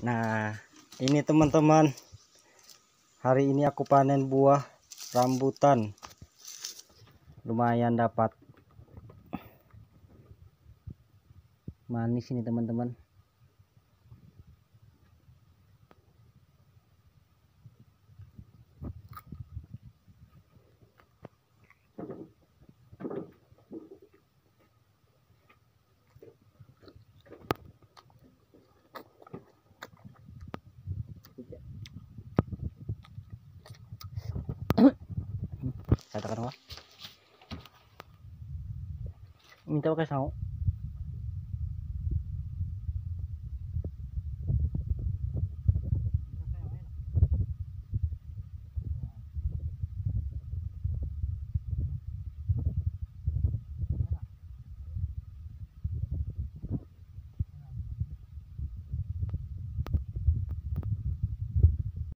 Nah, ini teman-teman. Hari ini aku panen buah rambutan. Lumayan dapat. Manis ini teman-teman. Katakan apa minta pakai sao